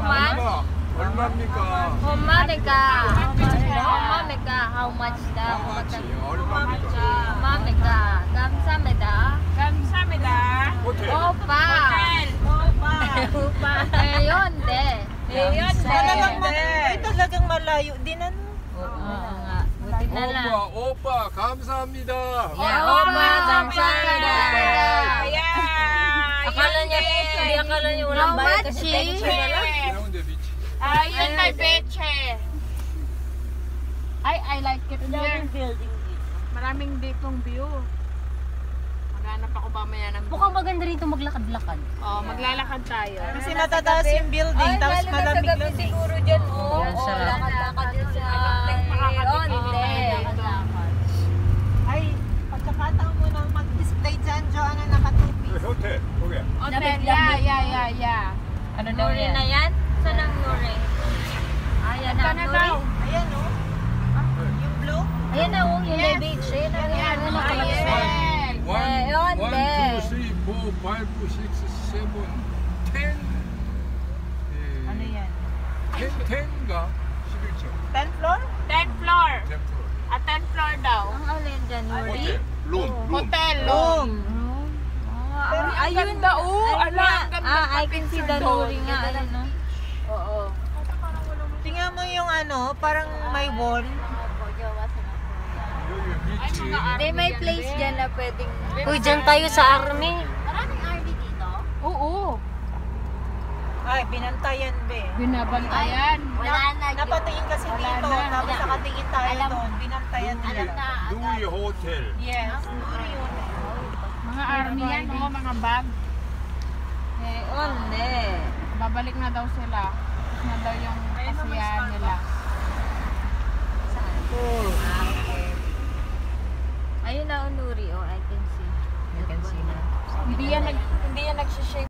How much? 얼마입니까? 엄마니까. 엄마니까. How much? 얼마입니까? 엄마니까. 감사합니다. 감사합니다. 오빠. 오빠. 오빠. 에연데. 에연데. Talagang malayo. Talagang malayo din ano. Oo nga. Buti na lang. Opa, opa. Kamsahamnida. Yeah, opa. Kamsahamnida. Ayan. Akala akala niyo walang bayad kasi beche na lang. Ayun na beche. Ay, I like it here. building Maraming ditong view. Maghanap ako ba maya ng... Mukhang maganda rito maglakad-lakad. Oo, oh, maglalakad tayo. Kasi matataas yung building, tapos malamig-lamig. Siguro dyan, oo. Oh, oh, lakad Open, yeah, yeah, yeah, yeah. Ano daw yan? na yan? Saan ang Nuri? Ah, ayan na, Nuri. Ayan, no? Yung blue? Ayan na, oh, yung yes. beach. Ayan na, ayan na, oh, ayan. One, eh, one, two, three, four, five, six, ten. Ano yan? Ten, ten ka? 10 floor? 10 floor. 10 floor. Ah, A 10 floor daw. Ang alin, January? Hotel. Room. Hotel. Room. Ayun ba? Oo, oh, oh. ala, ang ganda. Ah, I can see the nuri nga. Ayun, no? Oo. Tingnan mo yung ano, parang may wall. Hindi, may place dyan na pwedeng... Uy, dyan tayo sa army. Maraming army dito? Oo. Ay, binantayan be. Binabantayan. Wala na. Napatingin kasi dito, tapos nakatingin tayo doon. Binantayan nila. Dui Hotel. Yes. Dui Hotel. Mga army yan, oh, mga bag. Eh, onde. Babalik na daw sila. Tapos na daw yung kasiyahan nila. Ayun na, Nuri. Oh, I can see. You can see na. Hindi yan, nag, hindi yan nagsishape